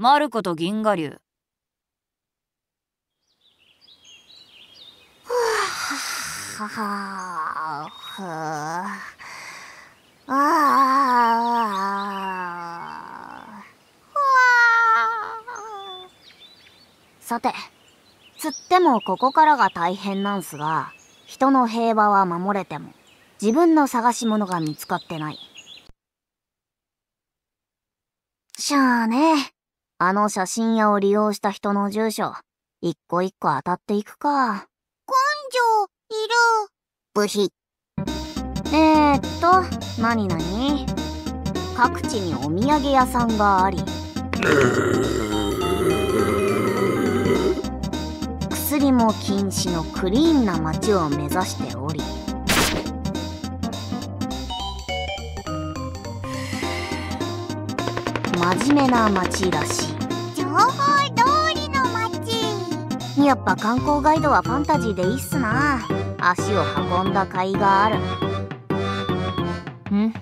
マルコと銀河流。ははふああさてつってもここからが大変なんすが人の平和は守れても自分の探し物が見つかってないしゃあねあの写真屋を利用した人の住所一個一個当たっていくか。根性いる。部費えー、っと何何各地にお土産屋さんがあり。薬も禁止のクリーンな街を目指しており真面目な街らしい。情報通りの街。やっぱ観光ガイドはファンタジーでいいっすな。足を運んだ甲斐がある。ん？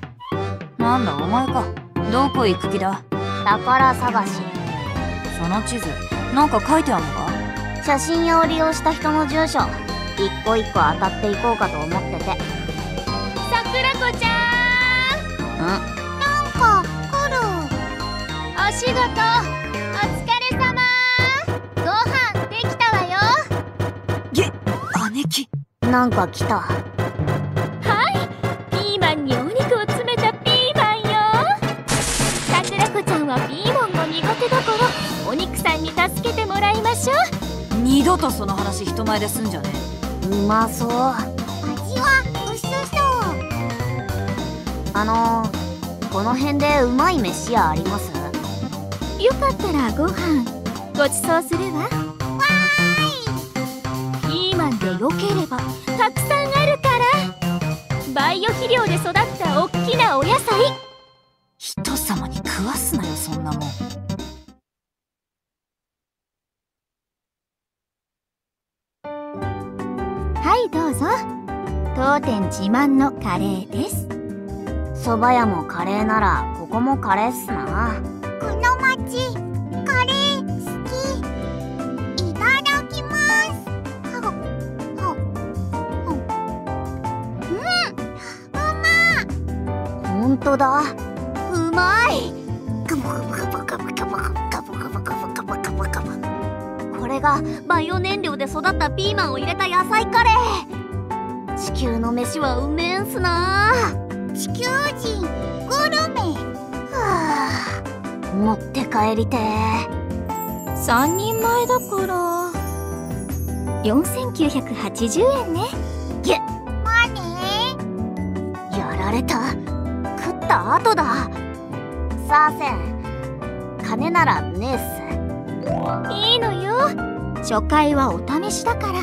なんだお前か。どこ行く気だ？宝探し。その地図。なんか書いてあんのか？写真屋を利用した人の住所。一個一個当たっていこうかと思ってて。さくらこちゃん。なんお仕事。お疲れ様。ご飯できたわよ。げ姉貴。なんか来た。はい。ピーマンにお肉を詰めたピーマンよ。さくらこちゃんはピーマンが苦手だからお肉さんに助けてもらいましょう。二度とその話人前ですんじゃね。うまそう。味は薄そう。あのー、この辺でうまい飯屋あります？よかったらご飯ごちそうするわ。わーい。ピーマンでよければたくさんあるから。バイオ肥料で育ったおっきなお野菜。人様に食わすなよそんなもん。はいどうぞ。当店自慢のカレーです。蕎麦屋もカレーならここもカレーっすなうまほんとだうまいこれがバイオ燃料で育ったピーマンを入れた野菜カレー。地球の飯はうめえんすな。地球人グルメ。はあ。持って帰りて3人前だから。4980円ね。げマネー。やられた。食った後だ。さあせん。金ならねえっす。いいのよ。初回はお試しだから。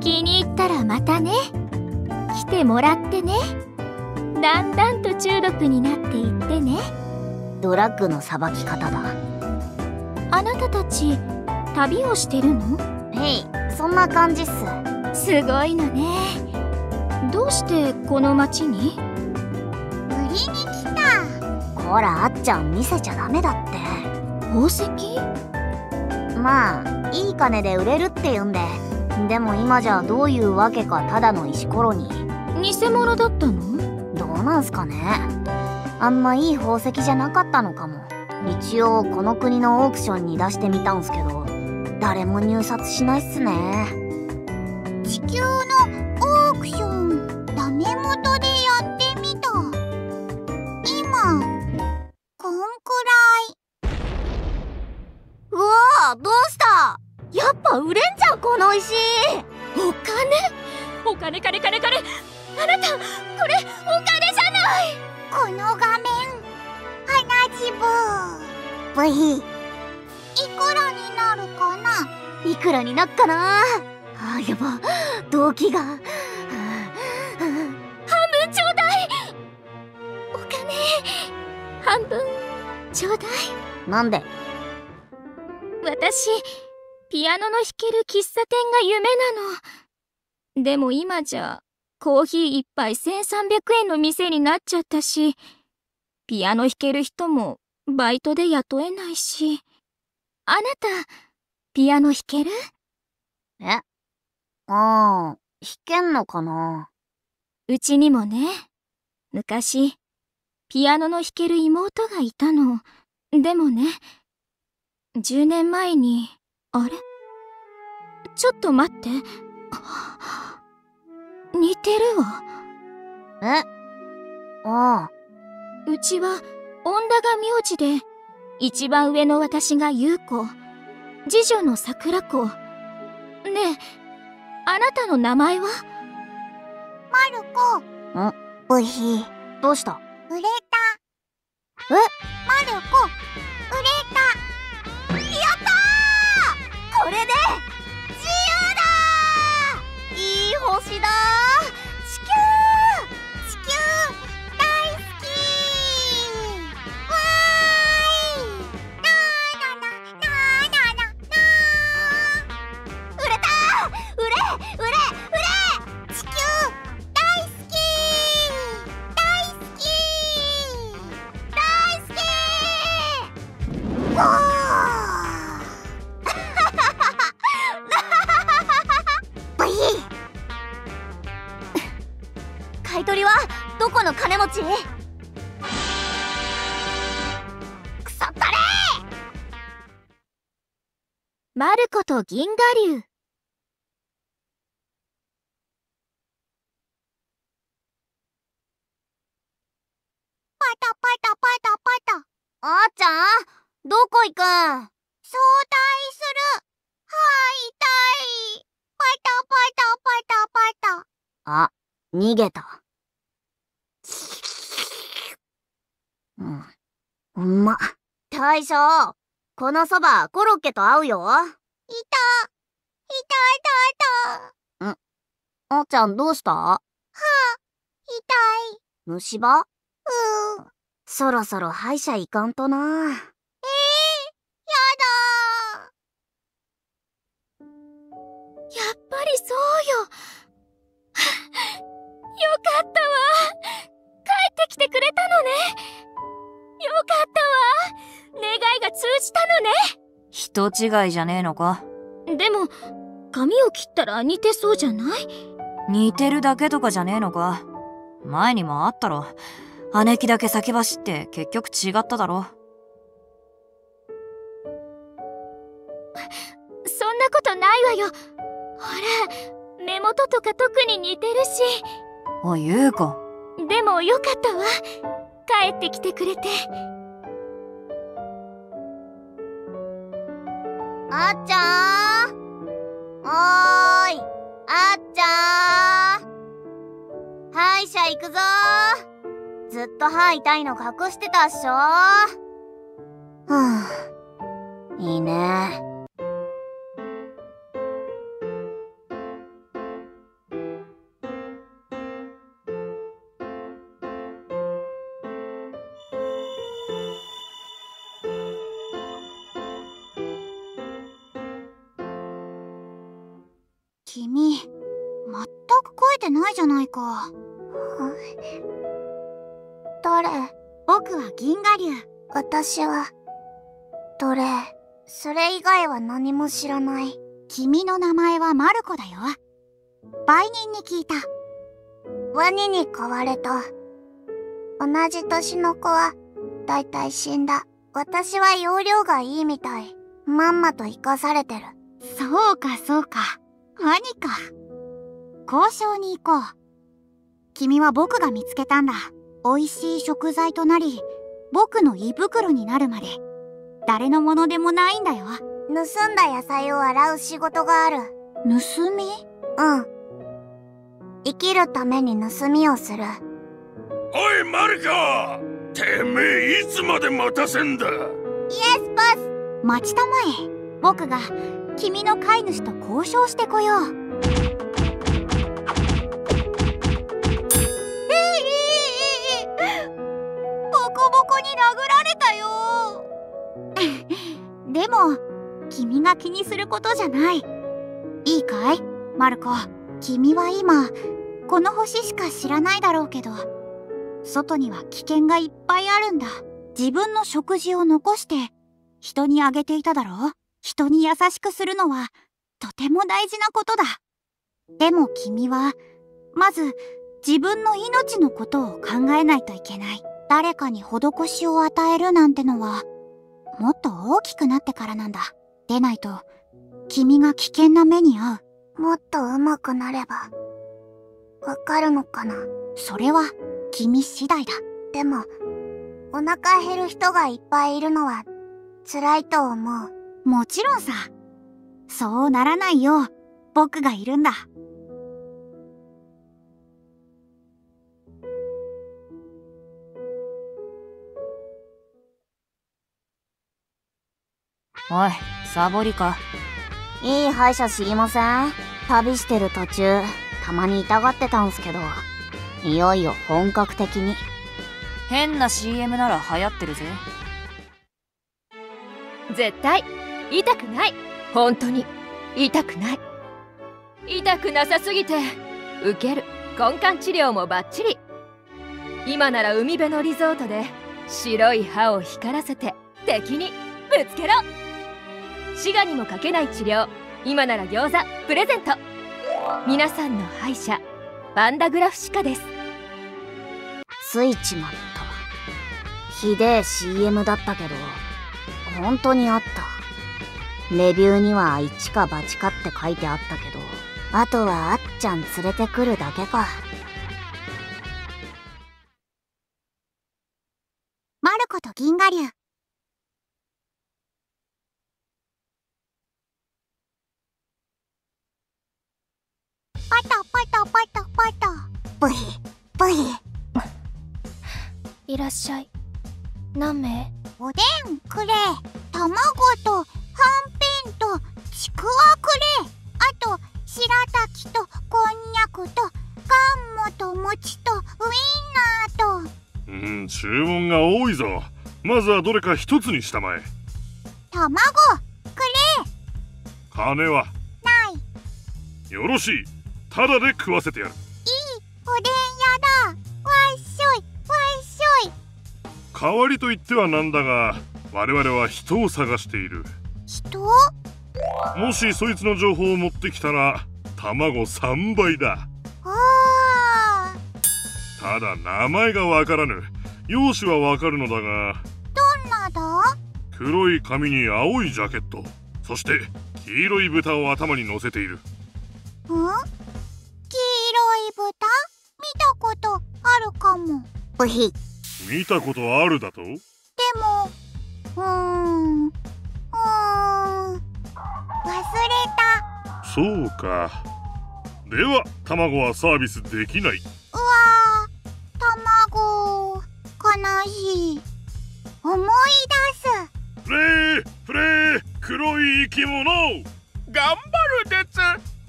気に入ったらまたね。来てもらってね。だんだんと中毒になっていってね。ドラッグのさばき方だ。あなたたち旅をしてるの？へいそんな感じっす。すごいのね。どうしてこの町に？こらあっちゃん見せちゃダメだって。宝石？まあいい金で売れるって言うんで。でも今じゃどういうわけかただの石ころに。偽物だったの？どうなんすかね。あんまいい宝石じゃなかったのかも。一応この国のオークションに出してみたんすけど誰も入札しないっすねやっぱ売れんじゃんこの石。お金？お金金金金。あなたこれお金じゃない。この画面。鼻血ブブヒ。いくらになるかな？いくらになっかな？あやば。動機が。半分ちょうだい。お金半分ちょうだい。なんで？私ピアノの弾ける喫茶店が夢なの。でも今じゃコーヒー一杯1300円の店になっちゃったしピアノ弾ける人もバイトで雇えないし。あなた、ピアノ弾ける？え？ああ、弾けんのかな？うちにもね、昔、ピアノの弾ける妹がいたの。でもね、10年前に、あれ？ちょっと待って。似てるわ。え？ああ、うちは、恩田が名字で、一番上の私が優子、次女の桜子。ねえ、あなたの名前は？まる子。うひ。どうした？売れた。え？まる子これで自由だいい星だ銀河流。パタパタパタパタあーちゃんどこ行くん？相対するはいたいパタパタパタパタあ、逃げた。うん。うま。大将、このそばコロッケと合うよ。いたいたいたいたあーちゃんどうした？痛い虫歯？うーんそろそろ歯医者行かんとな。やだやっぱりそうよ。よかったわ。帰ってきてくれたのね。よかったわ。願いが通じたのね。人違いじゃねえのか？でも、髪を切ったら似てそうじゃない？似てるだけとかじゃねえのか前にもあったろ。姉貴だけ先走って結局違っただろ。そんなことないわよ。ほら、目元とか特に似てるし。おい、ゆうこ。でもよかったわ。帰ってきてくれて。あっちゃーんくぞ。ーずっと歯痛いの隠してたっしょ。はぁ、いいね。君全く声てないじゃないか。誰僕は銀河流私は、どれそれ以外は何も知らない。君の名前はマルコだよ売人に聞いたワニに飼われた。同じ年の子は、だいたい死んだ。私は容量がいいみたい。まんまと生かされてる。そうかそうかワニか交渉に行こう君は僕が見つけたんだ美味しい食材となり僕の胃袋になるまで誰のものでもないんだよ。盗んだ野菜を洗う仕事がある。盗み？うん。生きるために盗みをする。おいマルコてめえいつまで待たせんだ？イエスボス！待ちたまえ。僕が君の飼い主と交渉してこようでも君が気にすることじゃないいいかい？マルコ君は今この星しか知らないだろうけど外には危険がいっぱいあるんだ自分の食事を残して人にあげていただろう？人に優しくするのはとても大事なことだ。でも君は、まず自分の命のことを考えないといけない。誰かに施しを与えるなんてのは、もっと大きくなってからなんだ。でないと、君が危険な目に遭う。もっと上手くなれば、わかるのかな？それは、君次第だ。でも、お腹減る人がいっぱいいるのは、辛いと思う。もちろんさ。そうならないよう、僕がいるんだ。おい、サボりか。いい歯医者知りません？旅してる途中、たまに痛がってたんすけど、いよいよ本格的に。変な CM なら流行ってるぜ。絶対痛くない本当に痛くない痛くなさすぎてウケる根幹治療もバッチリ今なら海辺のリゾートで白い歯を光らせて敵にぶつけろ滋賀にもかけない治療今なら餃子プレゼント皆さんの歯医者バンダグラフ歯科ですついちまった。ひでえ CM だったけど、本当にあった。レビューには一か八かって書いてあったけど、あとはあっちゃん連れてくるだけか。マルコと銀河流。パタパタパタパタ。ブヒ、ブヒ。いらっしゃい何名？おでんくれ。卵と、はんぺんと、ちくわくれ。あと、白滝と、こんにゃくと、ガンモと、餅と、ウインナーと。うん注文が多いぞまずはどれか一つにしたまえ卵、く金は？れ。ない。よろしいただで食わせてやる。おでん屋だ。わっしょい、わっしょい。代わりと言ってはなんだが我々は人を探している。人？もしそいつの情報を持ってきたら卵3倍だ。あただ名前がわからぬ。容姿はわかるのだがどんなだ？黒い髪に青いジャケット。そして黄色い豚を頭に乗せている。ん？あるかも。ブヒ。見たことあるだと？でも、うーん、うーん、忘れた。そうかでは卵はサービスできないうわー、卵、悲しい。思い出す。プレープレー黒い生き物頑張るです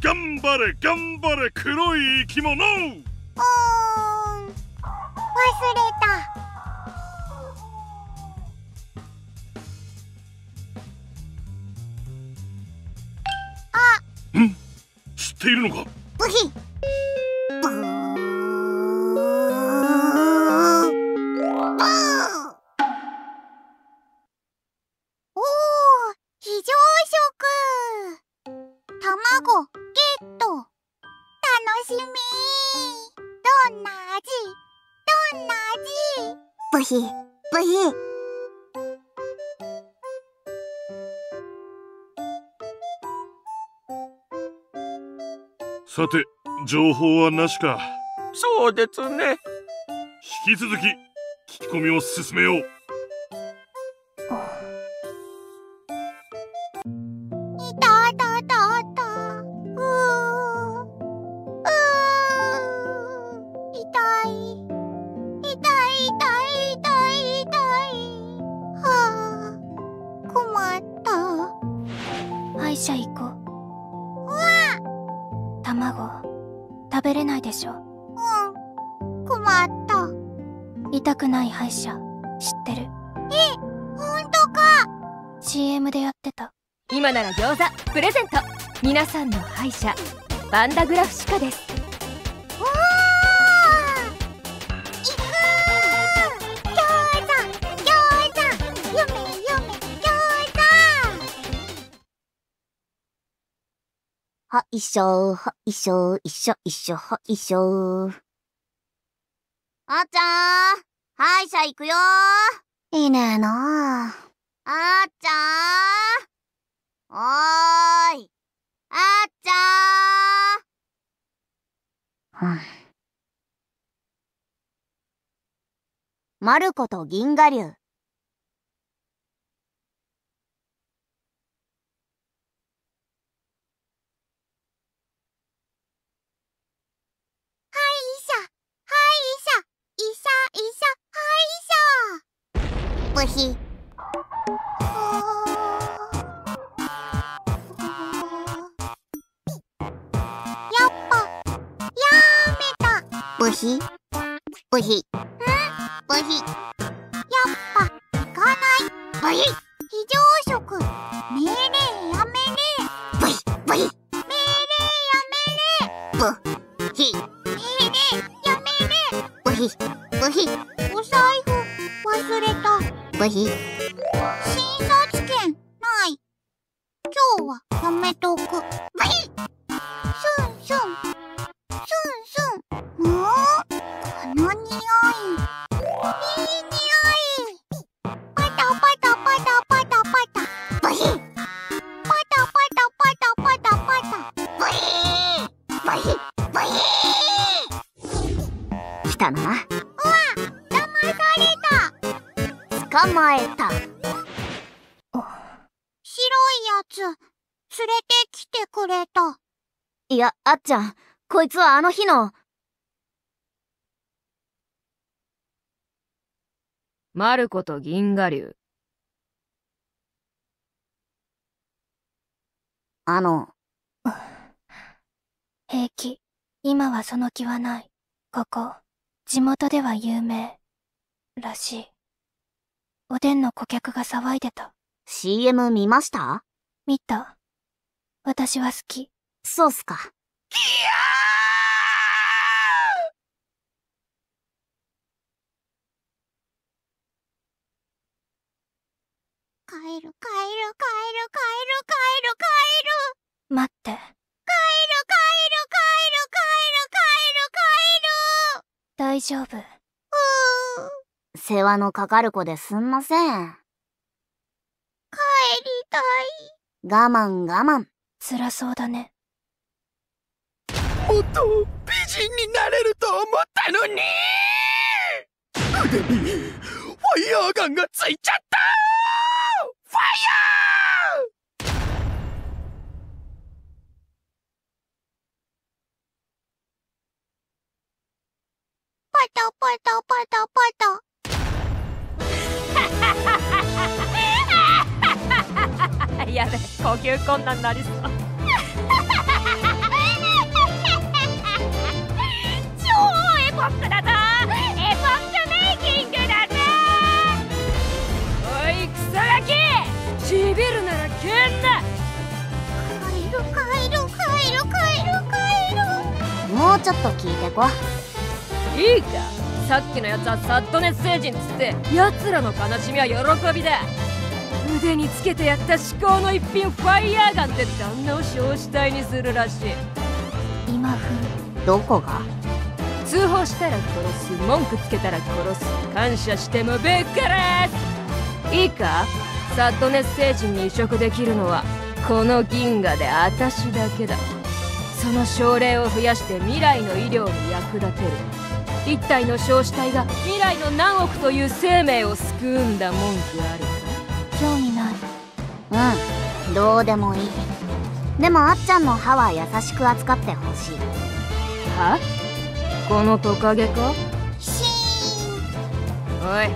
頑張れ頑張れ黒い生き物うーん、忘れた。知っているのか？ブヒ。ブー。おー、非常食。卵、ゲット。楽しみ。どんな味？どんな味ブヒ、ブヒ。さて情報はなしかそうですね。引き続き聞き込みを進めようさんの歯医者バンダグラフ歯科ですはいしょ、はいしょ、一緒一緒、はいしょ。あっちゃん、歯医者行くよいねえなあ。あっちゃんおーい。あっちゃん。マルコと銀河流。歯医ブヒ。ブヒ。ブヒ。やっぱ行かない。非常食命令やめれブ。命令やブヒ。めれ命令やめれブヒ。ブヒ。お財布忘れたブヒ。の日の。マルコと銀河流。あの、平気。今はその気はない。ここ、地元では有名。らしい。おでんの顧客が騒いでた。CM 見ました？見た。私は好き。そうっすか。帰る帰る帰る帰る帰る帰る待って。帰る帰る帰る帰る帰る大丈夫。うー世話のかかる子ですんません。帰りたい我慢我慢。辛そうだね。もっと美人になれると思ったのに腕にファイヤーガンがついちゃったファイヤーパタパタパやべ、呼吸困難になりそう。超エポックだぞエポックメイキングだぜおい、草垣ちびるなら蹴んな！帰る帰る帰る帰る帰るもうちょっと聞いてこ。いいか？さっきのやつはサッドネス星人っつって奴らの悲しみは喜びだ。腕につけてやった至高の一品ファイヤーガンって旦那を焼死体にするらしい。今風？どこが？通報したら殺す文句つけたら殺す感謝してもぶっ殺す。いいか？サッドネス星人に移植できるのはこの銀河で私だけだ。その症例を増やして未来の医療に役立てる一体の焼死体が未来の何億という生命を救うんだ文句ある。か興味ない。うん。どうでもいい。でもあっちゃんの歯は優しく扱ってほしい。は？このトカゲか？シーン。おい。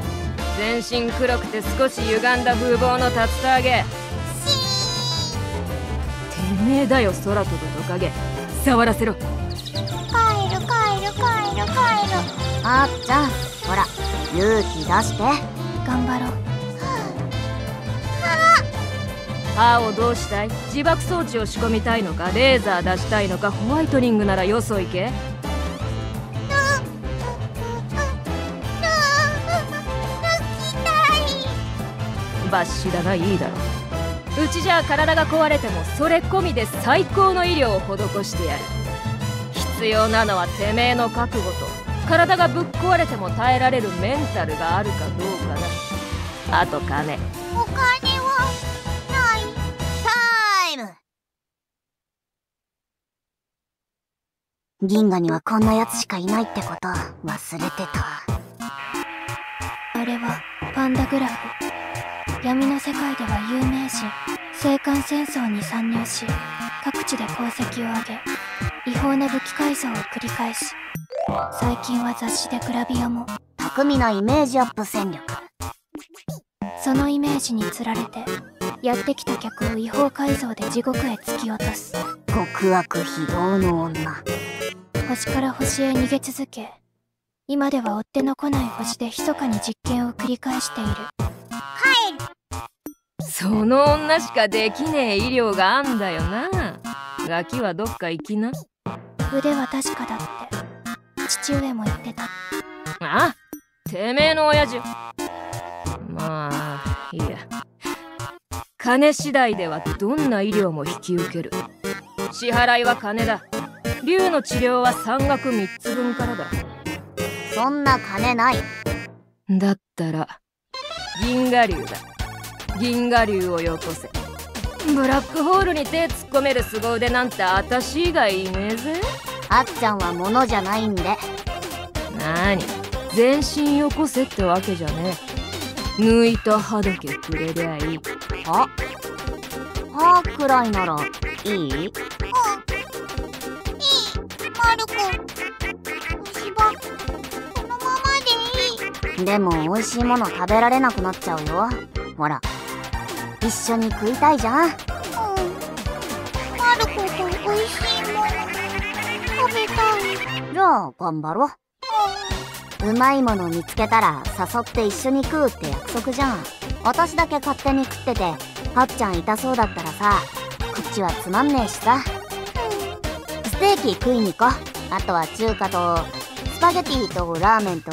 全身黒くて少し歪んだ風貌の竜田揚げ。てめえだよ空飛ぶトカゲ。触らせろ帰るあっちゃん、ほら、勇気出して。頑張ろう。歯をどうしたい？自爆装置を仕込みたいのか？レーザー出したいのか？ホワイトニングならよそ行け？泣きたいバッシだないいだろうちじゃ体が壊れてもそれ込みで最高の医療を施してやる必要なのはてめえの覚悟と体がぶっ壊れても耐えられるメンタルがあるかどうかだ。あと金お金はない。タイム。銀河にはこんなやつしかいないってこと忘れてた。あれはパンダグラフ闇の世界では有名人。青函戦争に参入し各地で功績を上げ違法な武器改造を繰り返し最近は雑誌でグラビアも巧みなイメージアップ戦略。そのイメージにつられてやってきた客を違法改造で地獄へ突き落とす。極悪非道の女。星から星へ逃げ続け今では追っ手の来ない星で密かに実験を繰り返している。その女しかできねえ医療があんだよな。ガキはどっか行きな腕は確かだって。父上も言ってた。あてめえの親父。まあいいや。金次第ではどんな医療も引き受ける。支払いは金だ。竜の治療は山岳3つ分からだ。そんな金ない。だったら銀河竜だ。銀河竜をよこせブラックホールに手突っ込める凄腕なんて私以外いねえぜ。あっちゃんは物じゃないんで。なに全身よこせってわけじゃねえ。抜いた歯だけくれりゃいい。歯歯くらいならいい？いい。マルコ虫歯。このままでいい。でも美味しいもの食べられなくなっちゃうよ。ほら一緒に食いたいじゃん。うん。マルコと美味しいもの食べたい。じゃあ頑張ろううまいもの見つけたら誘って一緒に食うって約束じゃん。私だけ勝手に食っててはっちゃん痛そうだったらさこっちはつまんねえしさ。ステーキ食いに行こう。あとは中華とスパゲティとラーメンと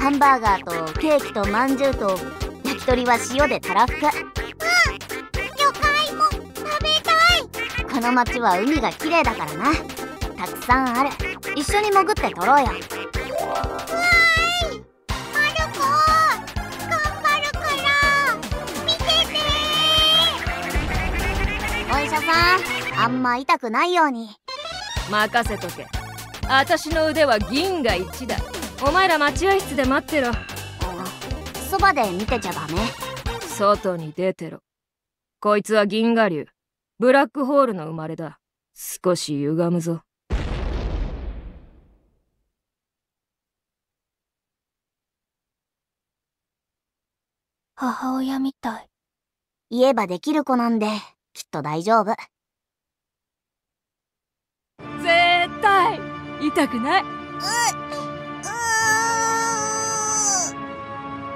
ハンバーガーとケーキとまんじゅうと焼き鳥は塩でたらふくの町は海が綺麗だからな。たくさんある。一緒に潜って撮ろうよ。マルコ頑張るから。見てて。お医者さんあんま痛くないように。任せとけ。私の腕は銀河一だ。お前ら待合室で待ってろ。そばで見てちゃダメ。外に出てろ。こいつは銀河流ブラックホールの生まれだ。少し歪むぞ。母親みたい。言えばできる子なんできっと大丈夫。絶対痛くない。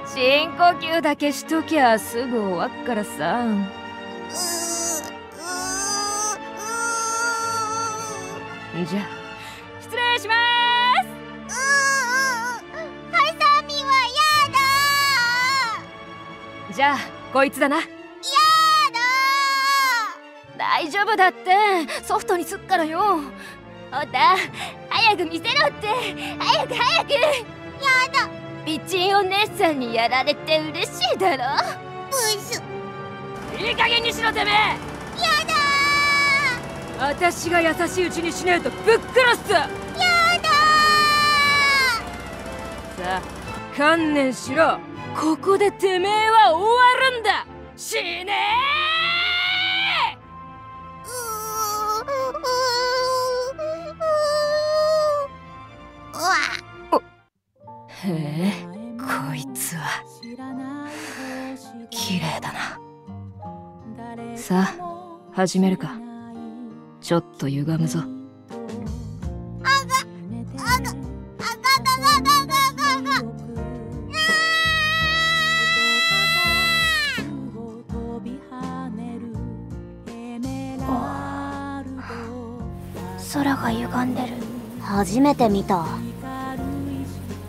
深呼吸だけしときゃすぐ終わっからさじゃあ失礼します。ハサミはやじゃあこいつだな。だ。や大丈夫だって。ソフトにすっからよ。おた早く見せろって。早く早く。やだ。ピッチンお姉さんにやられて嬉しいだろ。だブス。いい加減にしろてめえ私が優しいうちにしねえとぶっ殺す。さやだあ観念しろ。ここでてめえは終わるんだ。死ねうわ。え？へえ。こいつは。綺麗だな。さあ始めるかちょっと歪むぞ。空が歪んでる。初めて見た。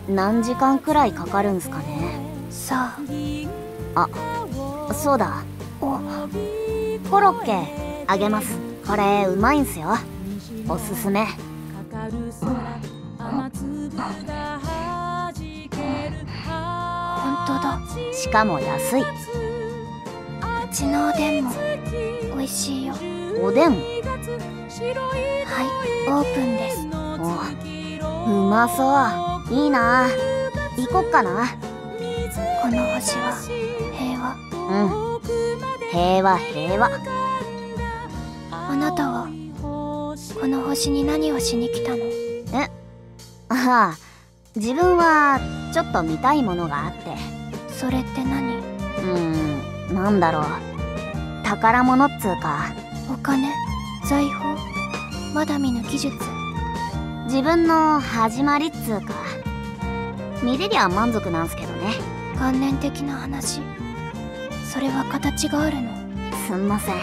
何時間くらいかかるんすかね。さそうだ。コロッケあげますこれうまいんすよ。おすすめ。本当だ。しかも安い。うちのおでんも美味しいよ。おでん？はいオープンです。おうまそう。いいな。行こっかな。この星は平和。うん。平和平和この星に何をしに来たの？ああ自分はちょっと見たいものがあって。それって何？うーんなんだろう。宝物っつうか。お金？財宝？まだ見ぬ技術？自分の始まりっつうか。見れりゃ満足なんすけどね。観念的な話？それは形があるの？すんません。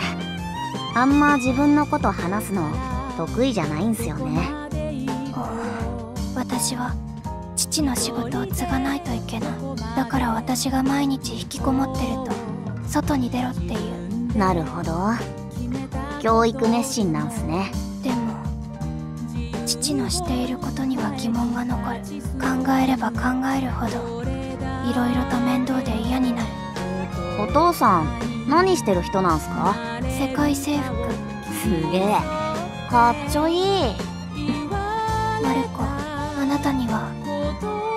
あんま自分のこと話すの得意じゃないんすよね。私は父の仕事を継がないといけない。だから私が毎日引きこもってると外に出ろっていう。なるほど。教育熱心なんすね。でも父のしていることには疑問が残る。考えれば考えるほどいろいろと面倒で嫌になる。お父さん何してる人なんすか？世界征服。すげえかっちょいい。マルコあなたには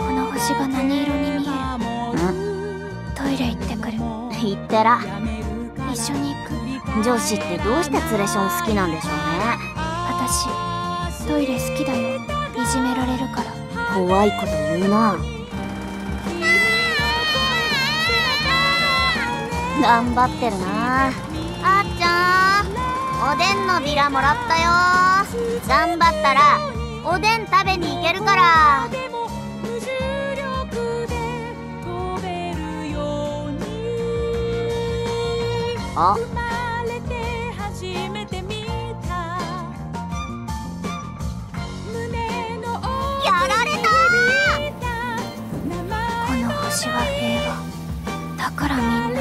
この星が何色に見える？トイレ行ってくる。言ってら。一緒に行く。女子ってどうしてツレション好きなんでしょう私トイレ好きだよ。いじめられるから。ね怖いこと言うな。頑張ってるなおでんのビラもらったよ。頑張ったらおでん食べに行けるから。あやられた。この星は平和。だからみんな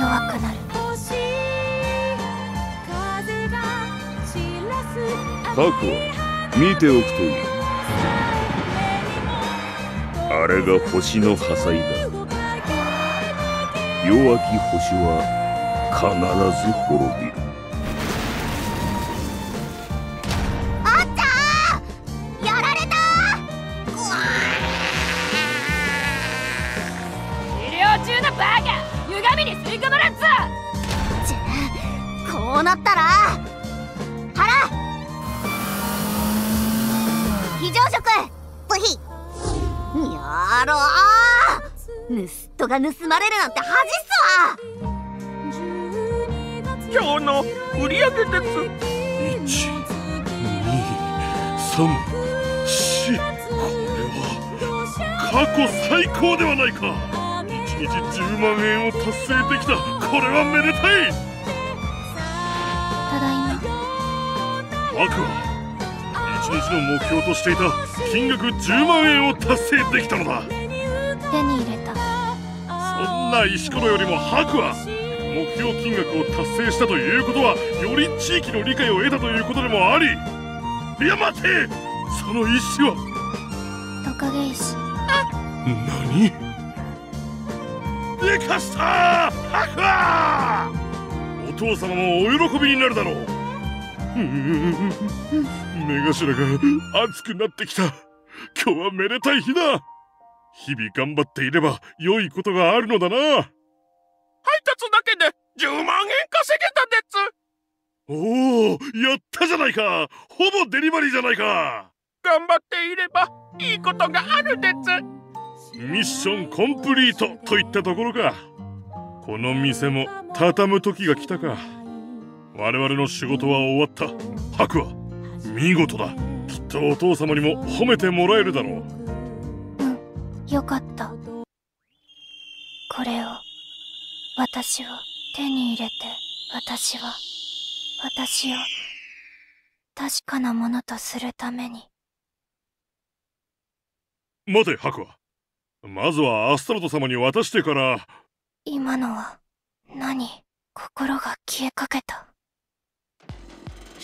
弱くなる過去は見ておくといい。あれが星の破砕だ。弱き星は必ず滅びる。やろう。盗人が盗まれるなんて恥っすわ今日の売り上げです1 2 3 4これは過去最高ではないか。1日10万円を達成できた。これはめでたい。ただいま。僕は1日の目標としていた金額10万円を達成できたのだ。手に入れた。そんな石ころよりも白は目標金額を達成したということはより地域の理解を得たということでもあり。いや待て！その意志は？トカゲ石。何？でかした！白は！お父様もお喜びになるだろう。うーん目頭が熱くなってきた。今日はめでたい日だ。日々頑張っていれば良いことがあるのだな。配達だけで10万円稼げたです。おおやったじゃないか。ほぼデリバリーじゃないか。頑張っていればいいことがあるです。ミッションコンプリートといったところか。この店も畳む時が来たか。我々の仕事は終わった。白は見事だ。きっとお父様にも褒めてもらえるだろう。よかった。これを私を手に入れて私は私を確かなものとするために。待て白はまずはアスタロト様に渡してから。今のは何？心が消えかけた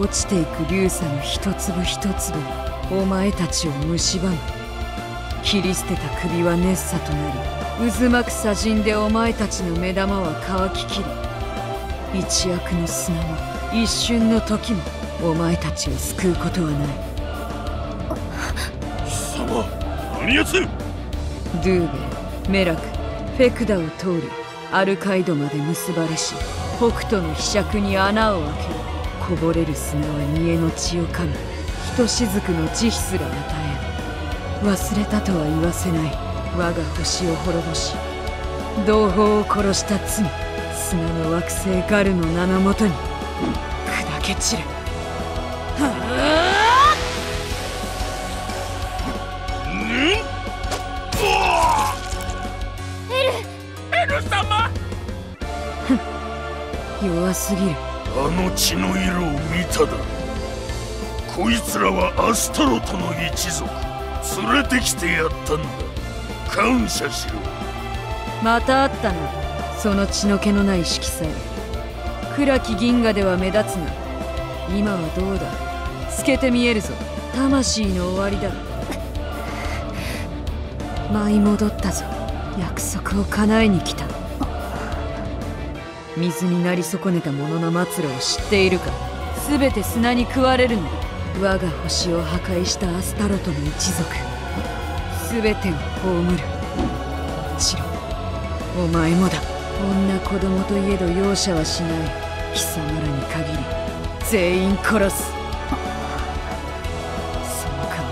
落ちていく流砂の一粒一粒がお前たちを蝕む。切り捨てた首は熱さとなり渦巻く砂塵でお前たちの目玉は乾ききり一躍の砂も一瞬の時もお前たちを救うことはない。貴様何やつ？ドゥーベメラクフェクダを通りアルカイドまで結ばれし北斗の柄杓に穴を開けるこぼれる砂は煮えの血を噛みひとしずくの慈悲すら与え忘れたとは言わせない。我が星を滅ぼし同胞を殺した罪。砂の惑星ガルの名のもとに砕け散る。ぬん。弱すぎるあの血の色を見ただ。ろこいつらはアスタロトの一族。連れてきてやったんだ。感謝しろ。またあったなその血の気のない色彩。暗き銀河では目立つが今はどうだ。透けて見えるぞ。魂の終わりだ。舞い戻ったぞ。約束を叶えに来た。水になり損ねた者の末路を知っているか。全て砂に食われるの。だ我が星を破壊したアスタロトの一族。全てを葬る。もちろんお前もだ。女子供といえど容赦はしない。貴様らに限り。全員殺す。その顔。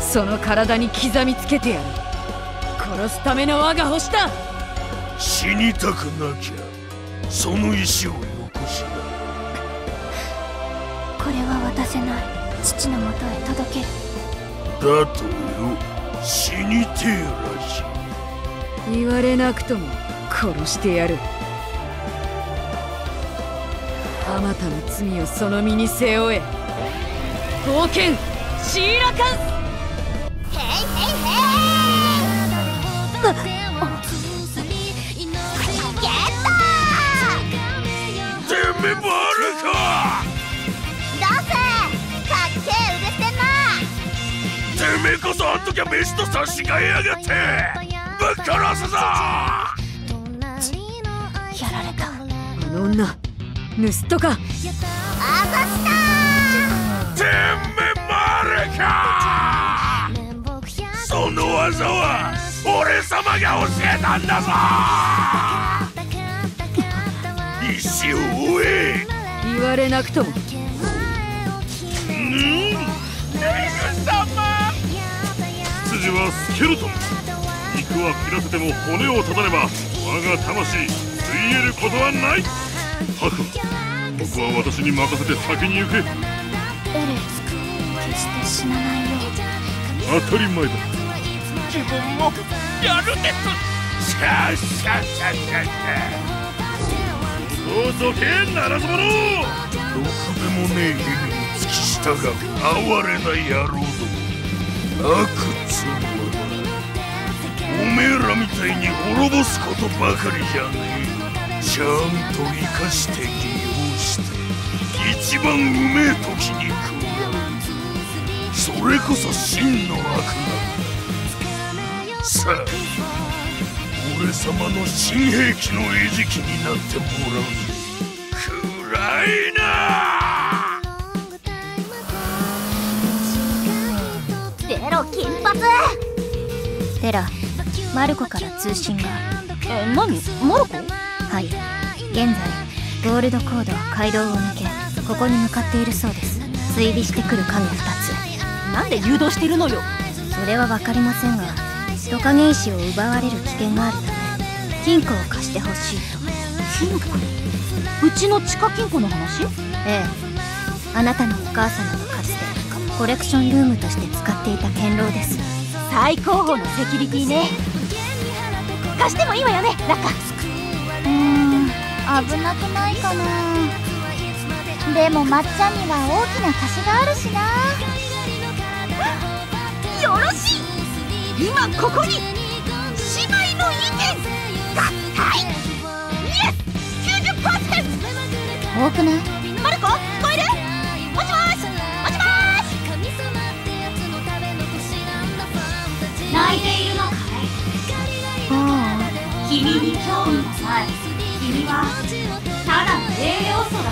その体に刻みつけてやる。殺すための我が星だ。死にたくなきゃ。その石をよこしなこれは渡せない。父のもとへ届ける。だとよ死にてえらしい。言われなくとも殺してやる。あまたの罪をその身に背負え。刀剣シーラカンスめえこそあん時は飯と差し替えやがってぶっ殺すぞやられたあの女盗人かあざしたてめえバルかその技は俺様が教えたんだぞ石を追え言われなくとも羊はスケルトン肉は切らせても骨を断たねば我が魂吸い得ることはない。ハクここは私に任せて先に行け。エレ決して死なないよ当たり前だ。自分もやるです。シャーシャシャシャシャどうぞけならず者ろくでもねえ蛇に付き従う。哀れな野郎ども。悪めえらみたいに滅ぼすことばかりじゃねえちゃんと生かして利用して一番うめえ時に食らう。それこそ真の悪なんださあ俺様の新兵器の餌食になってもらう。ぜ暗いなテロ金髪。テラマルコから通信が。え何？マルコ？はい。現在ゴールドコードは街道を抜けここに向かっているそうです。追尾してくる影2なんで誘導してるのよ？つそれは分かりませんがトカゲ石を奪われる危険があるため金庫を貸してほしいと。金庫？うちの地下金庫の話？ええ。あなたのお母様がかつてコレクションルームとして使っていた堅牢です。最高峰のセキュリティね貸してもいいわよねラッカうーん危なくないかな。でもまっちゃんには大きな貸しがあるしな。よろしい。今ここに姉妹の意見合体。イエス！90%! 多くない？マルコ聞こえる？もしもーし。もしも泣いていい？あ君に興味がない君はただの栄養素だ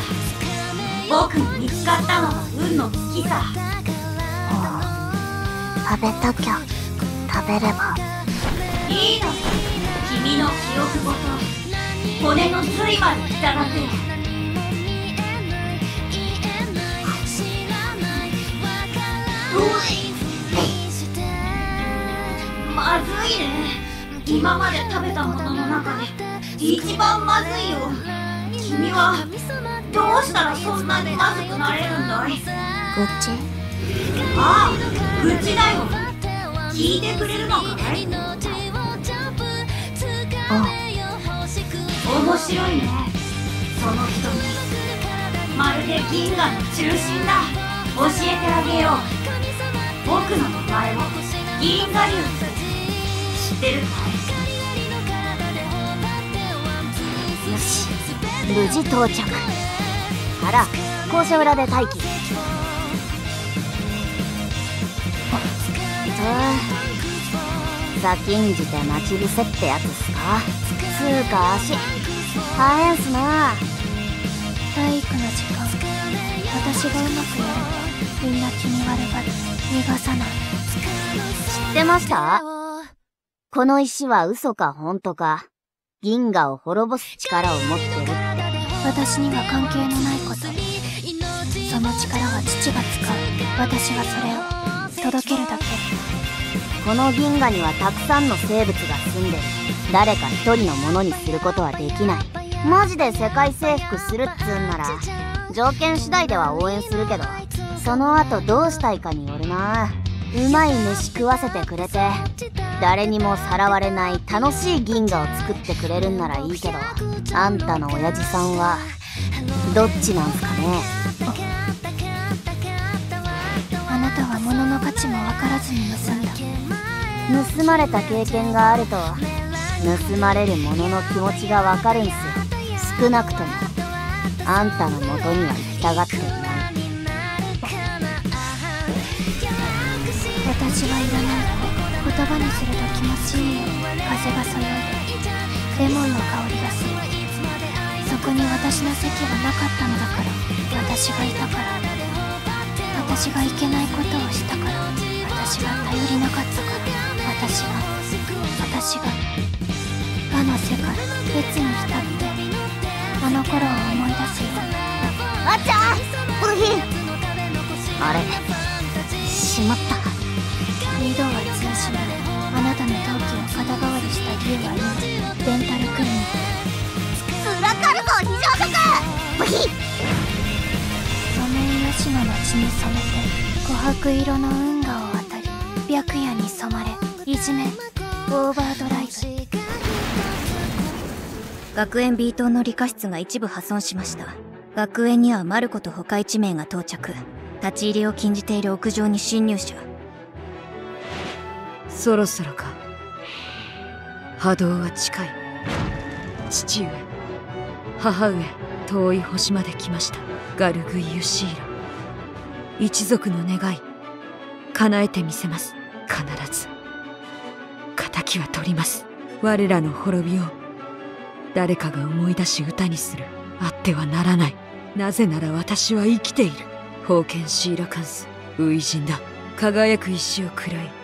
僕に見つかったのは運の尽きさ。食べたきゃ食べればいいの。君の記憶ごと骨の髄までいただくまずいね。今まで食べたものの中で一番まずいよ。君はどうしたらそんなにまずくなれるんだい？うちああうちだよ。聞いてくれるのかい？面白いね。その瞳まるで銀河の中心だ。教えてあげよう。僕の名前を銀河流知ってるかよ無事到着。あら校舎裏で待機。と先んじて待ち伏せってやつっすか？つうか足。早えんすな。体育の時間。私がうまくやればみんな気に悪がる逃がさない。知ってました？この石は嘘か本当か？銀河を滅ぼす力を持ってるって私には関係のないこと。その力は父が使う私はそれを届けるだけ。この銀河にはたくさんの生物が住んでる。誰か一人のものにすることはできない。マジで世界征服するっつうんなら条件次第では応援するけどその後どうしたいかによるな。うまい飯食わせてくれて誰にもさらわれない楽しい銀河を作ってくれるんならいいけどあんたの親父さんはどっちなんすかね？あなたは物の価値も分からずに盗んだ。盗まれた経験があると盗まれる者の気持ちがわかるんすよ。少なくともあんたの元には行きたがっていない私はいらない言葉にすると気持ちいいよ風がそよいでレモンの香りがするそこに私の席はなかったのだから私がいたから私がいけないことをしたから私が頼りなかったから私が私が和の世界別に浸ってあの頃を思い出すよあっちゃんブヒ。あれしまった。ミドは通じないあなたの陶器を肩代わりした理由は今レンタルクリニックずらかるぞ非常食ブヒソメイヨシノの血に。染めて琥珀色の運河を渡り白夜に染まれいじめオーバードライブ。学園 B 棟の理科室が一部破損しました。学園にはマルコと他1名が到着。立ち入りを禁じている屋上に侵入者。そろそろか。波動は近い。父上。母上。遠い星まで来ました。ガルグイユシーラ。一族の願い。叶えてみせます。必ず。仇は取ります。我らの滅びを誰かが思い出し歌にする。あってはならない。なぜなら私は生きている。封建シーラカンス。初陣だ。輝く石を喰らい。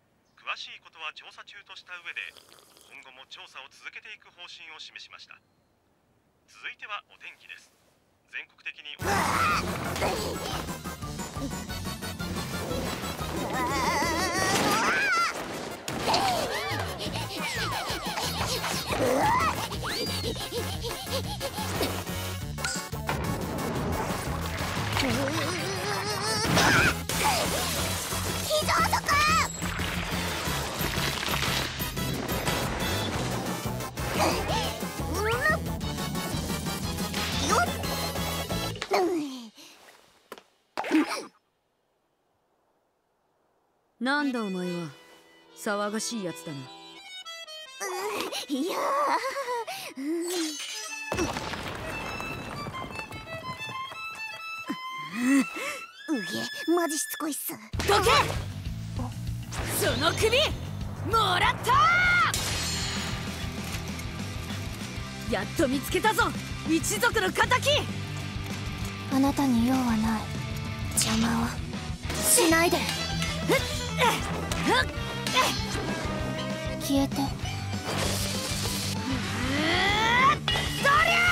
詳しいことは調査中とした上で今後も調査を続けていく方針を示しました。続いてはお天気です。全国的に非なんだお前は騒がしいやつだな。うんいやーうん、うげマジしつこいっすどけその首もらったやっと見つけたぞ一族の敵あなたに用はない邪魔をしないでえっ消えてそりゃ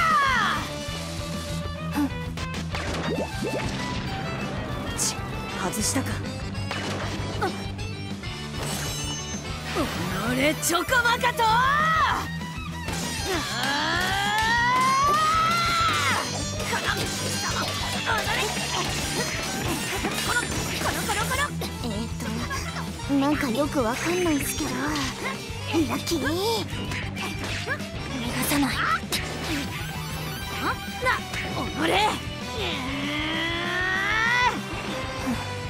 ち外したか。俺チョコバカとなんかよくわかんないっすけどラッキー逃がさないおのれ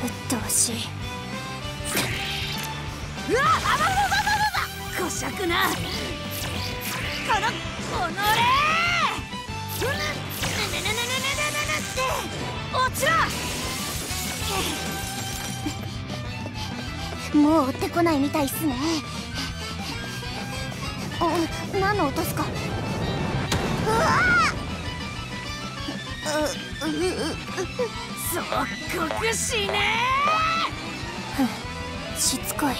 鬱陶しいうわあばばばばばばこしゃくなこのおのれうぬねねねねねねねねねって落ちろもう追ってこないみたいっすね。お何の音っすか？うわううう即刻死ねしつこいこわ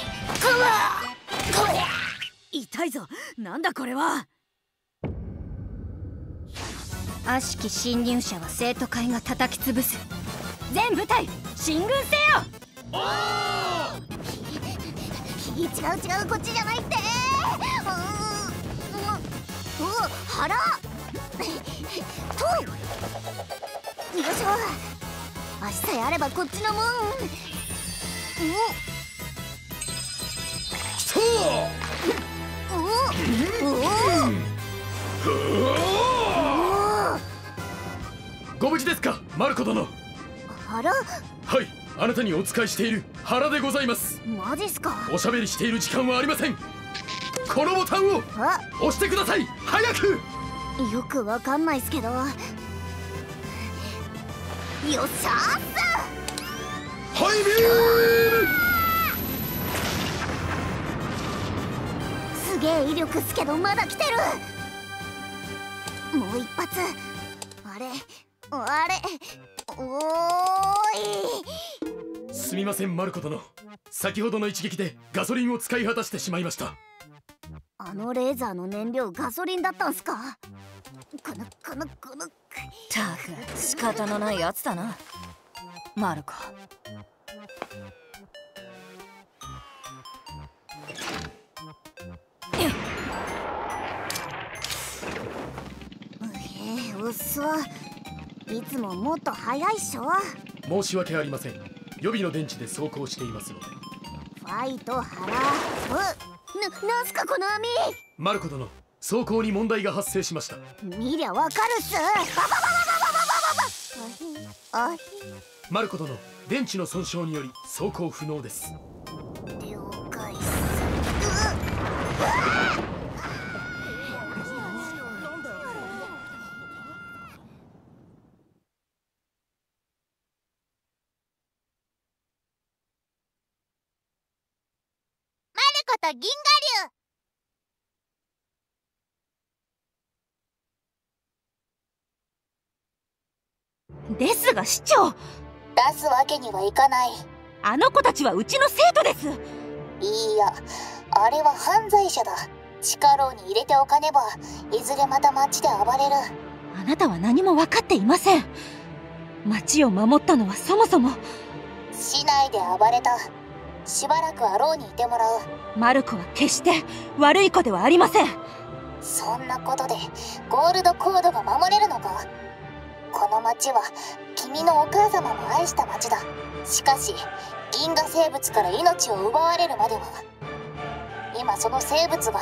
痛いぞなんだこれは悪しき侵入者は生徒会が叩き潰す全部隊進軍せよおー違う違うこっちじゃないって。うーん。腹。とよいしょ。足さえあればこっちのもん。お。お。お。ご無事ですかマルコ殿。腹。はいあなたにお仕えしている原でございます。マジっすか？おしゃべりしている時間はありません。このボタンをあ押してください。早く！よくわかんないっすけど。よっしゃー！っハイビームすすげえ威力っすけどまだ来てる。もう一発。あれ？あれ？おーい。すみませんマルコ殿。先ほどの一撃でガソリンを使い果たしてしまいました。あのレーザーの燃料ガソリンだったんすか？このこのこのたく仕方のないやつだなマルコえー、遅いつももっと早いっしょ。申し訳ありません。予備の電池で走行していますので。ファイトハうな、なんすかこの網？マルコ殿走行に問題が発生しました。見りゃわかるっす。マルコ殿電池の損傷により走行不能です。が市長。出すわけにはいかない。あの子たちはうちの生徒です。いいやあれは犯罪者だ。地下牢に入れておかねばいずれまた町で暴れる。あなたは何も分かっていません。町を守ったのはそもそも。市内で暴れた。しばらくは牢にいてもらう。マルコは決して悪い子ではありません。そんなことでゴールドコードが守れるのか？この町は君のお母様も愛した町だ。しかし銀河生物から命を奪われるまでは今その生物が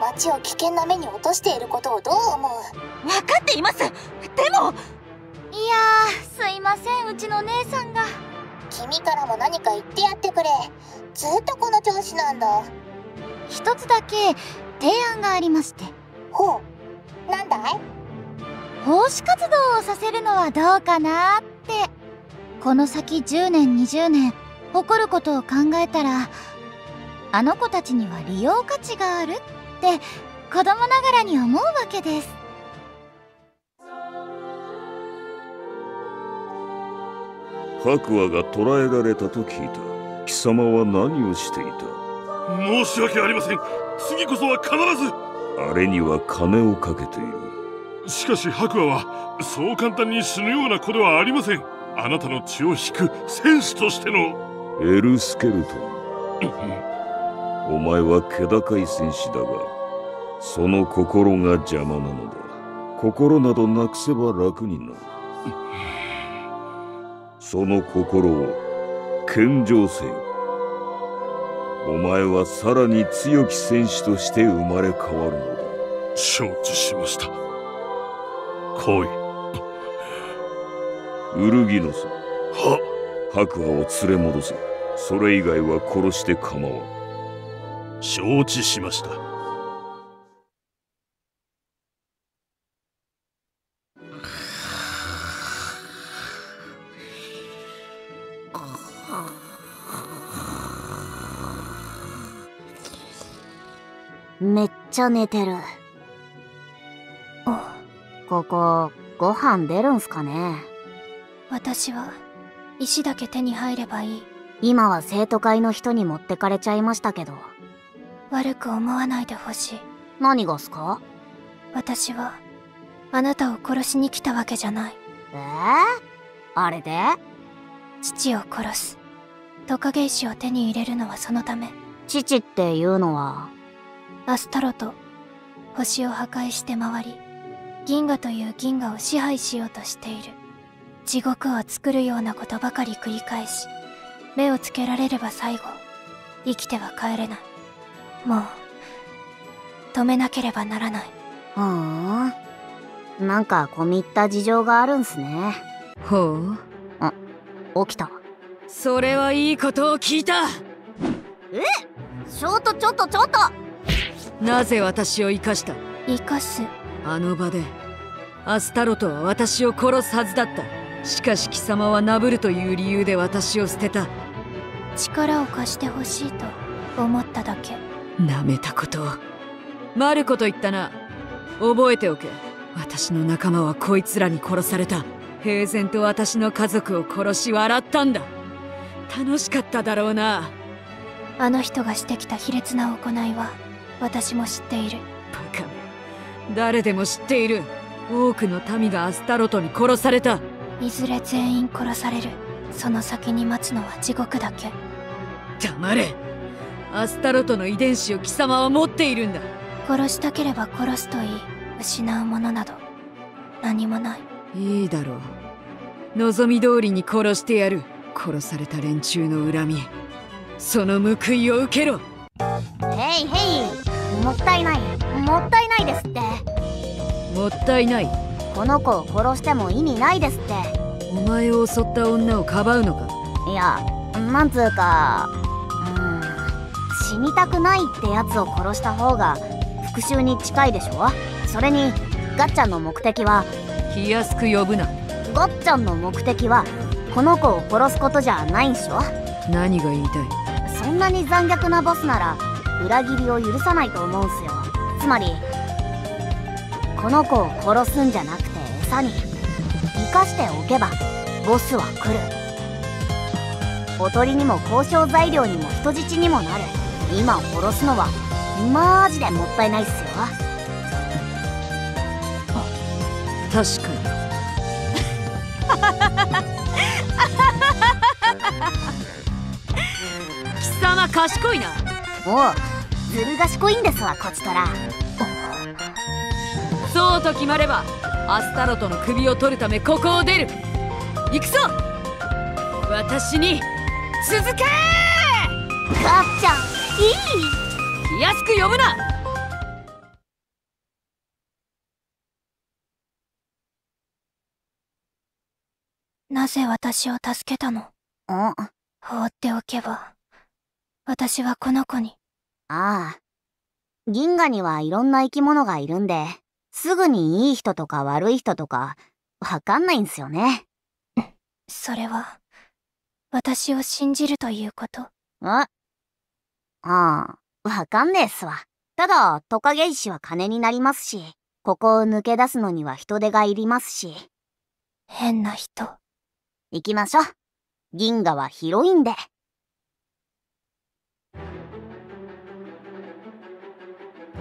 町を危険な目に落としていることをどう思う？分かっています！でも！いやーすいませんうちの姉さんが。君からも何か言ってやってくれ。ずっとこの調子なんだ。一つだけ提案がありまして。ほう。なんだい？奉仕活動をさせるのはどうかなって。この先10年20年起こることを考えたらあの子たちには利用価値があるって子供ながらに思うわけです。白亜が捕らえられたと聞いた。貴様は何をしていた？申し訳ありません。次こそは必ず。あれには金をかけているしかし白亜はそう簡単に死ぬような子ではありません。あなたの血を引く戦士としての。エルスケルトン。お前は気高い戦士だがその心が邪魔なのだ。心などなくせば楽になる。その心を献上せよ。お前はさらに強き戦士として生まれ変わるのだ。承知しました来いウルギノス。は白亜を連れ戻せ。それ以外は殺して構わん。承知しました。めっちゃ寝てるここご飯出るんすかね？私は石だけ手に入ればいい。今は生徒会の人に持ってかれちゃいましたけど。悪く思わないでほしい。何がすか？私はあなたを殺しに来たわけじゃない。えー、あれで？父を殺す。トカゲ石を手に入れるのはそのため。父っていうのは？アスタロと星を破壊して回り銀河という銀河を支配しようとしている。地獄を作るようなことばかり繰り返し目をつけられれば最後生きては帰れない。もう止めなければならない。ふん。なんか込み入った事情があるんすね。ほう。あ起きた。それはいいことを聞いた。え？ちょっとちょっとちょっと。なぜ私を生かした？生かす。あの場でアスタロトは私を殺すはずだった。しかし貴様はナブルという理由で私を捨てた。力を貸してほしいと思っただけ。なめたことを。マルコと言ったな。覚えておけ。私の仲間はこいつらに殺された。平然と私の家族を殺し笑ったんだ。楽しかっただろうな。あの人がしてきた卑劣な行いは私も知っている。バカ。め誰でも知っている多くの民がアスタロトに殺された。いずれ全員殺される。その先に待つのは地獄だけ。黙れ。アスタロトの遺伝子を貴様は持っているんだ。殺したければ殺すといい。失うものなど。何もない。いいだろう。望み通りに殺してやる。殺された連中の恨みその報いを受けろ。へいへいもったいない。もったいないですってもったいない。この子を殺しても意味ないですって。お前を襲った女をかばうのか？いやなんつうかうん死にたくないってやつを殺した方が復讐に近いでしょ？それにガッチャンの目的は気安く呼ぶな。ガッチャンの目的はこの子を殺すことじゃないんしょ？何が言いたい？そんなに残虐なボスなら裏切りを許さないと思うんすよ。つまりこの子を殺すんじゃなくて餌に。生かしておけばボスは来る。おとりにも交渉材料にも人質にもなる。今を殺すのはマジでもったいないっすよ。確かに。貴様賢いな。おうずる賢いんですわこちとらそうと決まればアスタロトの首を取るためここを出る。行くぞ！私に続け！ガッちゃんいい？気安く呼ぶな！なぜ私を助けたの？あ放っておけば私はこの子に。あ。銀河にはいろんな生き物がいるんですぐにいい人とか悪い人とかわかんないんすよね。それは私を信じるということ？あああわかんねえっすわ。ただトカゲ石は金になりますしここを抜け出すのには人手がいりますし。変な人。行きましょう。銀河は広いんで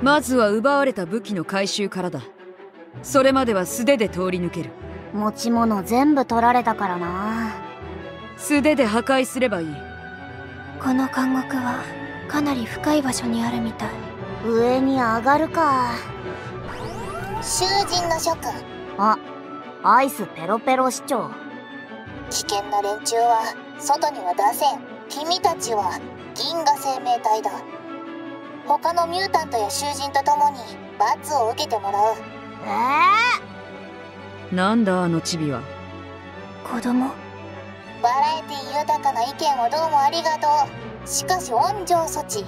まずは奪われた武器の回収からだ。それまでは素手で通り抜ける。持ち物全部取られたからな。素手で破壊すればいい。この監獄はかなり深い場所にあるみたい。上に上がるか。囚人の諸君あアイスペロペロ市長。危険な連中は外には出せん。君たちは銀河生命体だ他のミュータントや囚人と共に罰を受けてもらう。えなんだあのチビは？子供？バラエティ豊かな意見をどうもありがとう。しかし温情措置。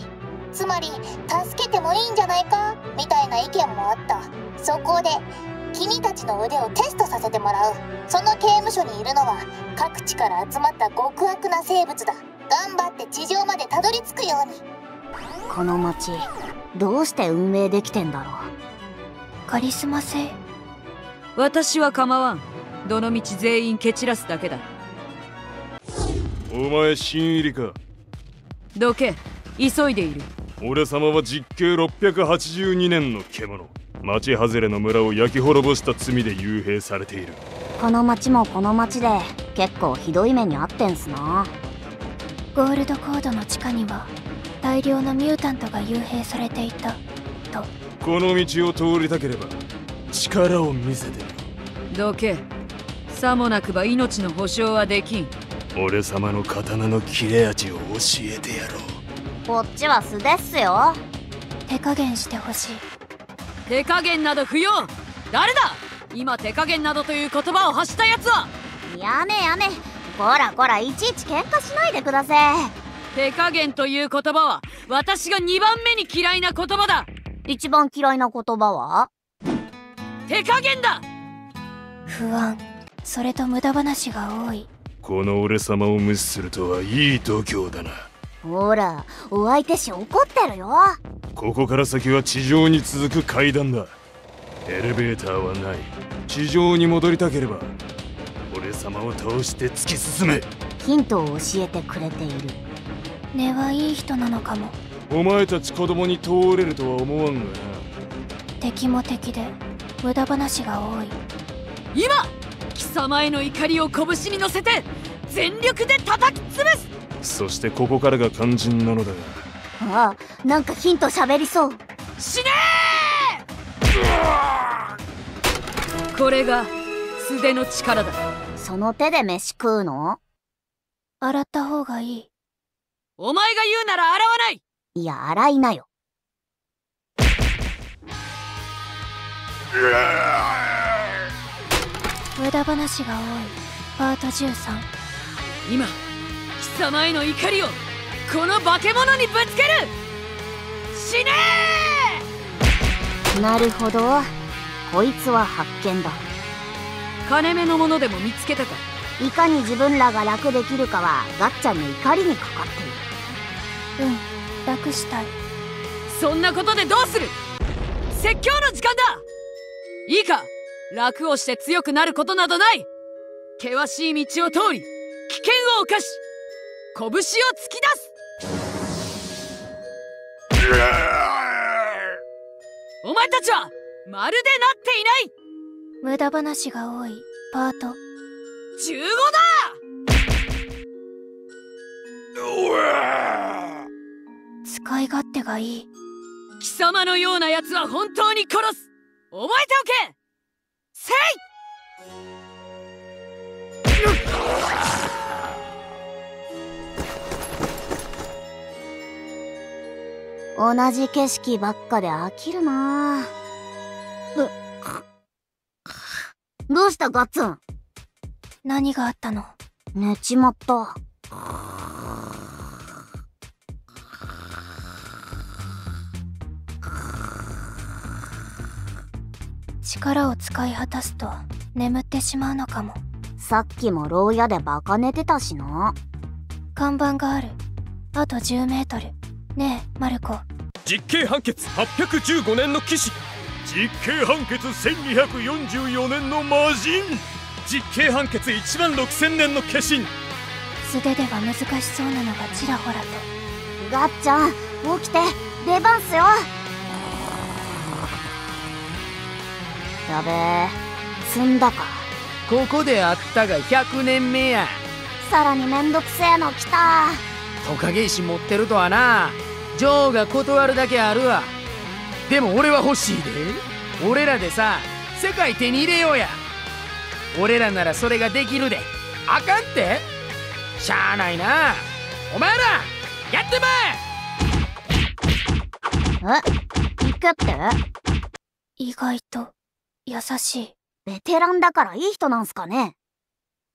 つまり助けてもいいんじゃないか？みたいな意見もあった。そこで君たちの腕をテストさせてもらう。その刑務所にいるのは各地から集まった極悪な生物だ。頑張って地上までたどり着くように。ー、この町どうして運営できてんだろカリスマ性？私は構わん。どの道全員蹴散らすだけだ。お前新入りか？どけ。急いでいる。俺様は実刑682年の獣。町外れの村を焼き滅ぼした罪で幽閉されている。うこの町もこの町で結構ひどい目に遭ってんすな。ゴールドコードの地下には大量のミュータントが幽閉されていた。と。この道を通りたければ力を見せて。どけ。さもなくば命の保証はできん。俺様の刀の切れ味を教えてやろう。こっちは素手っすよ。手加減してほしい。手加減など不要。誰だ。今手加減などという言葉を発した奴は。やめやめ。こらこらいちいち喧嘩しないでください手加減という言葉は私が2番目に嫌いな言葉だ。一番嫌いな言葉は？手加減だ。不安。それと無駄話が多い。この俺様を無視するとはいい度胸だな。ほらお相手し怒ってるよ。ここから先は地上に続く階段だ。エレベーターはない。地上に戻りたければ俺様を倒して突き進め。ヒントを教えてくれている根はいい人なのかも。お前たち子供に通れるとは思わんがな。敵も敵で無駄話が多い。今貴様への怒りを拳に乗せて全力で叩き潰す。そしてここからが肝心なのだ。がああなんかヒント喋りそう。死ねー！これが素手の力だ。その手で飯食うの？洗った方がいいお前が言うなら洗わない。いや洗いなよ。無駄話が多い。パート13今貴様への怒りをこの化け物にぶつける。死ねなるほど。こいつは発見だ。ー金目のものでも見つけたか？いかに自分らが楽できるかはガッチャンの怒りにかかっているうん楽したい。そんなことでどうする？説教の時間だ！いいか？楽をして強くなることなどない！険しい道を通り危険を冒し拳を突き出す！お前たちはまるでなっていない！無駄話が多いパート。15だ使い勝手がいい。貴様のような奴は本当に殺す。覚えておけ。せ同じ景色ばっかで飽きるな。どうしたガッツン。何があったの？寝ちまった力を使い果たすと眠ってしまうのかも。さっきも牢屋でバカ寝てたしな。看板がある。あと10メートル。ねえマルコ。実刑判決。815年の騎士。実刑判決1244年の魔人。実刑判決1万6000年の化身。素手では難しそうなのがちらほらと。ガッちゃん起きて出番っすよやべえ。積んだか。ここであったが100年目や。さらにめんどくせえの来た。トカゲ石持ってるとはな。ジョーが断るだけあるわ。でも俺は欲しいで。俺らでさ世界手に入れようや。俺らならそれができるで。あかんって。しゃあないな。お前らやってまえ行くって？意外と優しい。ベテランだからいい人なんすかね。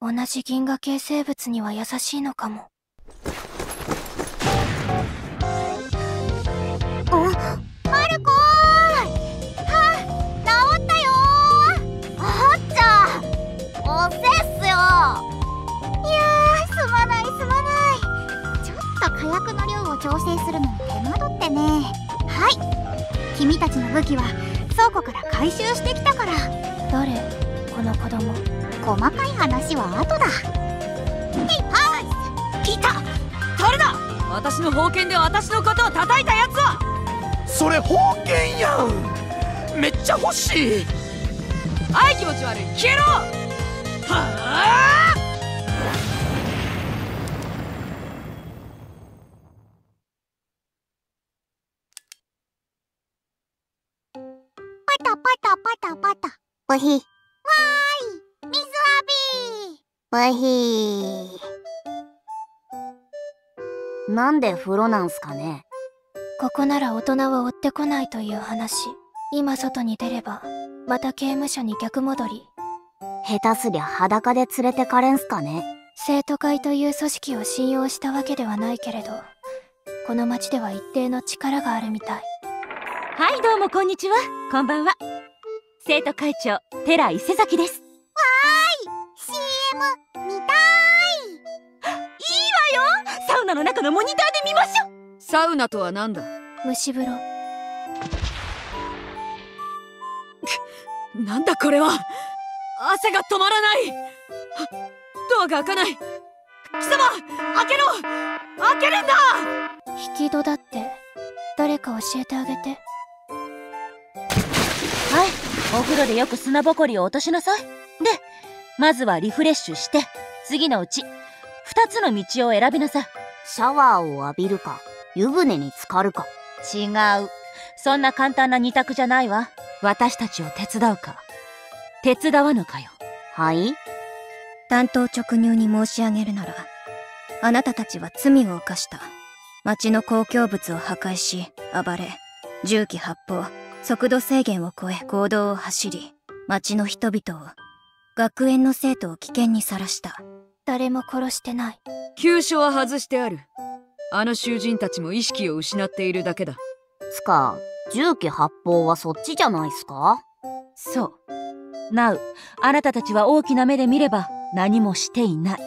同じ銀河系生物には優しいのかも。おマルコは治ったよあっちゃ。おせっすよ。いやーすまないすまない。ちょっと火薬の量を調整するのに手間取ってね。はい。君たちの武器は倉庫から回収してきたから。誰？この子供。細かい話は後だ。ヘイパース！いた！誰だ？私の宝剣で私のことを叩いたやつはそれ宝剣やん！めっちゃ欲しい！あい気持ち悪い。消えろ！はあ？タパタパタパタ。ブヒわーい。水浴ブヒなんで風呂なんすかね。ここなら大人は追ってこないという話。今外に出ればまた刑務所に逆戻り。下手すりゃ裸で連れてかれんすかね。生徒会という組織を信用したわけではないけれどこの町では一定の力があるみたいはいどうもこんにちは。こんばんは。生徒会長寺伊勢崎です。び CM 見たい。いわよサウナの中のモニターで見ましょう。サウナとは何だ？蒸し風呂。なんだこれは。汗が止まらない。ドアが開かない。貴様開けろ。開けるんだ。引き戸だって誰か教えてあげてはい。お風呂でよく砂ぼこりを落としなさい。でまずはリフレッシュして次のうち2つの道を選びなさい。シャワーを浴びるか湯船に浸かるか。違う。そんな簡単な二択じゃないわ。私たちを手伝うか。手伝わぬかよ。はい？単刀直入に申し上げるならあなたたちは罪を犯した町の公共物を破壊し暴れ銃器発砲速度制限を超え行動を走り町の人々を学園の生徒を危険にさらした。誰も殺してない。急所は外してある。あの囚人たちも意識を失っているだけだ。つか銃器発砲はそっちじゃないっすか？そう。ナウあなたたちは大きな目で見れば何もしていない。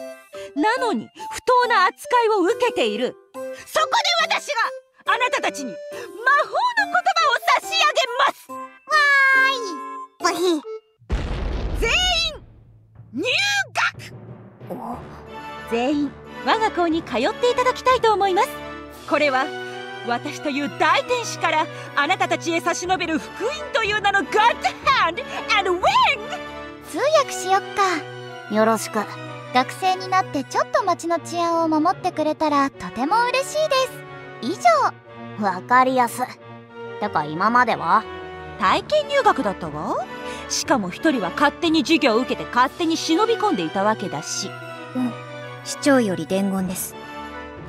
なのに不当な扱いを受けている。そこで私があなたたちに魔法の言し上げます。わーい。全員入学全員我が校に通っていただきたいと思います。これは私という大天使からあなたたちへ差し伸べる福音という名の God Hand and Wing 通訳しよっか。よろしく。学生になってちょっと街の治安を守ってくれたらとても嬉しいです。以上。わかりやす。てか今までは？体験入学だったわ。しかも一人は勝手に授業を受けて勝手に忍び込んでいたわけだし。うん。市長より伝言です。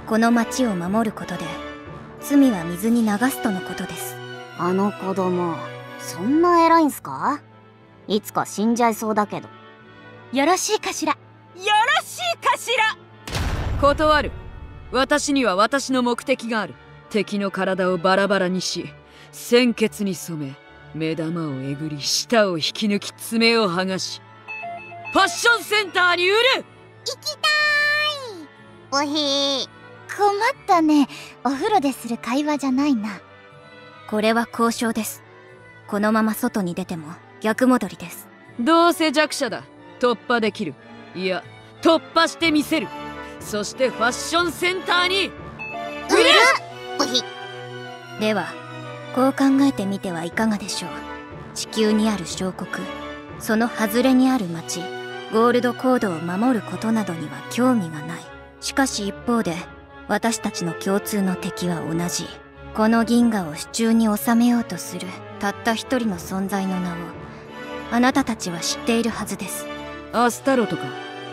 この町を守ることで罪は水に流すとのことです。あの子供そんな偉いんすか？いつか死んじゃいそうだけど。よろしいかしら？よろしいかしら？断る。私には私の目的がある。敵の体をバラバラにし鮮血に染め目玉をえぐり舌を引き抜き爪を剥がしファッションセンターに売る！行きたーい！おひー困ったね。お風呂でする会話じゃないな。これは交渉です。このまま外に出ても逆戻りです。どうせ弱者だ。突破できる。いや突破してみせる。そしてファッションセンターに売る！おひではこう考えてみてはいかがでしょう。地球にある小国その外れにある町ゴールドコードを守ることなどには興味がない。しかし一方で私たちの共通の敵は同じ。この銀河を手中に収めようとするたった一人の存在の名をあなたたちは知っているはずです。アスタロとか。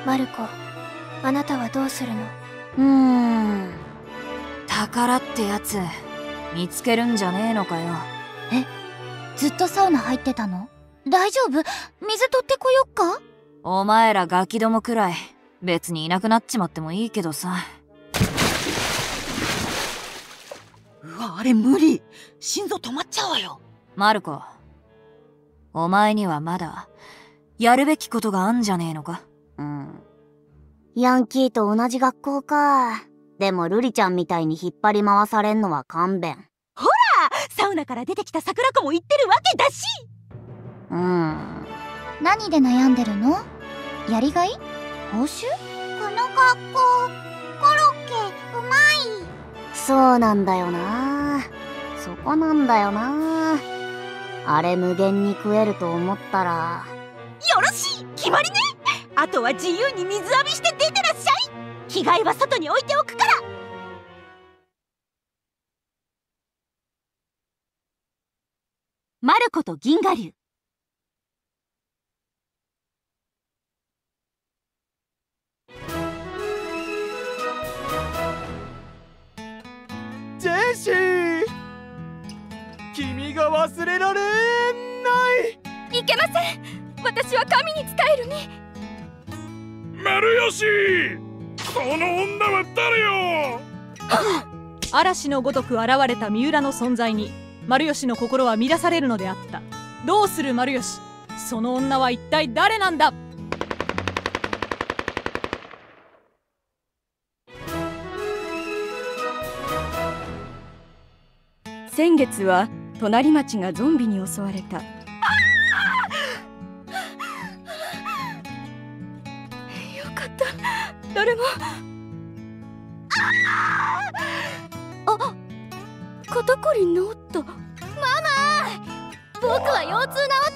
マルコあなたはどうするの？うーん。宝ってやつ見つけるんじゃねえのかよ。え？ずっとサウナ入ってたの？大丈夫？水取ってこよっか？お前らガキどもくらい別にいなくなっちまってもいいけどさ。うわあれ無理。心臓止まっちゃうわよ。マルコお前にはまだやるべきことがあんじゃねえのか？うん。ヤンキーと同じ学校かでもルリちゃんみたいに引っ張り回されんのは勘弁。ほらサウナから出てきた桜子も言ってるわけだし。うん。何で悩んでるの？やりがい？報酬？この学校コロッケうまい。そうなんだよな。そこなんだよな。あれ無限に食えると思ったら。よろしい！決まりね！あとは自由に水浴びして出てらっしゃい着替えは外に置いておくから。マルコと銀河流。ジェシー。君が忘れられない。いけません。私は神に仕えるに。丸吉この女は誰よ？嵐のごとく現れた三浦の存在に丸吉の心は乱されるのであった。どうする丸吉その女は一体誰なんだ？先月は隣町がゾンビに襲われた誰も。あ肩こり治った。ママ僕は腰痛治った。